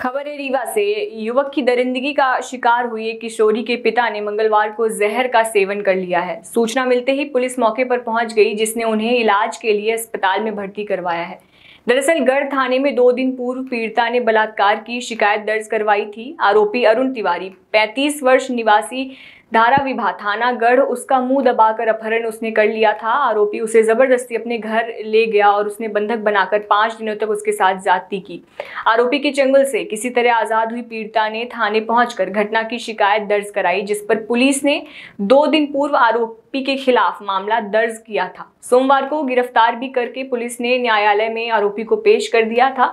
खबर है रीवा से। युवक की दरिंदगी का शिकार हुई एक किशोरी के पिता ने मंगलवार को जहर का सेवन कर लिया है। सूचना मिलते ही पुलिस मौके पर पहुँच गई, जिसने उन्हें इलाज के लिए अस्पताल में भर्ती करवाया है। दरअसल गढ़ थाने में दो दिन पूर्व पीड़िता ने बलात्कार की शिकायत दर्ज करवाई थी। आरोपी अरुण तिवारी 35 वर्ष निवासी धारा विभा थाना गढ़ उसका मुँह दबाकर अपहरण उसने कर लिया था। आरोपी उसे ज़बरदस्ती अपने घर ले गया और उसने बंधक बनाकर पाँच दिनों तक उसके साथ जाति की। आरोपी के चंगुल से किसी तरह आज़ाद हुई पीड़िता ने थाने पहुंचकर घटना की शिकायत दर्ज कराई, जिस पर पुलिस ने दो दिन पूर्व आरोपी के खिलाफ मामला दर्ज किया था। सोमवार को गिरफ़्तार भी करके पुलिस ने न्यायालय में आरोपी को पेश कर दिया था।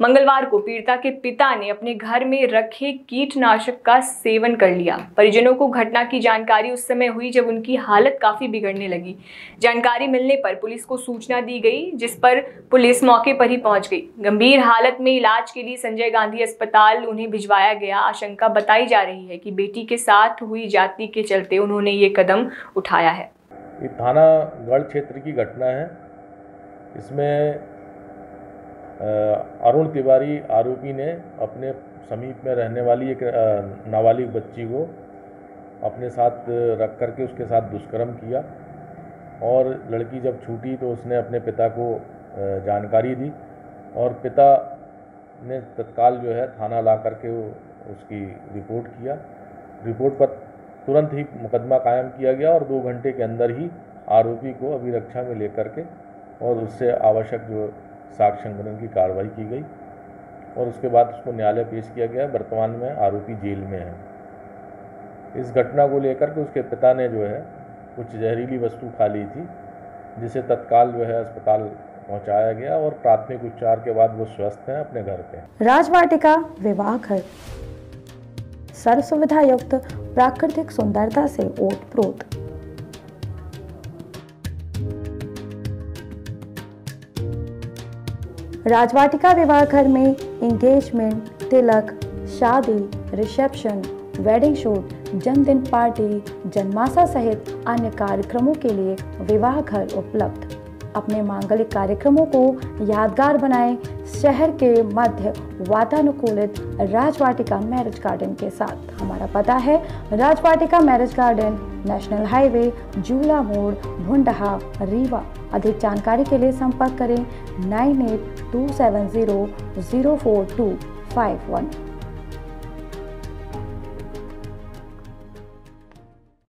मंगलवार को पीड़िता के पिता ने अपने घर में रखे कीटनाशक का सेवन कर लिया। परिजनों को घटना की जानकारी उस समय हुई जब उनकी हालत काफ़ी बिगड़ने लगी। जानकारी मिलने पर पुलिस को सूचना दी गई, जिस पर पुलिस मौके पर ही पहुँच गई। गंभीर हालत में इलाज के लिए संजय गांधी अस्पताल उन्हें भिजवाया गया। आशंका बताई जा रही है कि बेटी के साथ हुई जाति के चलते उन्होंने ये कदम उठाया है। थाना गढ़ क्षेत्र की घटना है। इसमें अरुण तिवारी आरोपी ने अपने समीप में रहने वाली एक नाबालिग बच्ची को अपने साथ रख करके उसके साथ दुष्कर्म किया और लड़की जब छूटी तो उसने अपने पिता को जानकारी दी और पिता ने तत्काल जो है थाना ला करके उसकी रिपोर्ट किया। रिपोर्ट पर तुरंत ही मुकदमा कायम किया गया और दो घंटे के अंदर ही आरोपी को अभिरक्षा में लेकर के और उससे आवश्यक जो साक्ष्य संग्रहण की कार्रवाई की गई और उसके बाद उसको न्यायालय पेश किया गया। वर्तमान में आरोपी जेल में है। इस घटना को लेकर के उसके पिता ने जो है, कुछ जहरीली वस्तु खा ली थी, जिसे तत्काल जो है अस्पताल पहुँचाया गया और प्राथमिक उपचार के बाद वो स्वस्थ हैं अपने घर पे। राजवाटिका, विवाह घर। सर्व सुविधा युक्त प्राकृतिक सुंदरता से ओत प्रोत राजवाटिका विवाह घर में इंगेजमेंट तिलक, शादी रिसेप्शन वेडिंग शूट जन्मदिन पार्टी जन्माशा सहित अन्य कार्यक्रमों के लिए विवाह घर उपलब्ध। अपने मांगलिक कार्यक्रमों को यादगार बनाएँ शहर के मध्य वातानुकूलित राजवाटिका मैरिज गार्डन के साथ। हमारा पता है, Rajvatika marriage garden national highway जूला मोड़ भुंडहा रीवा अधिक जानकारी के लिए संपर्क करें nine eight two seven zero zero four two five one.